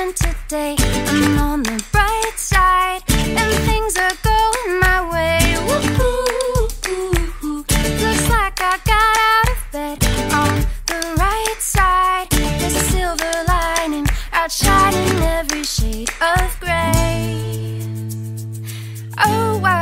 and today I'm on the bright side and things are going my way. Ooh, Looks like I got out of bed on the right side. There's a silver lining outshining every shade of gray. Oh, wow.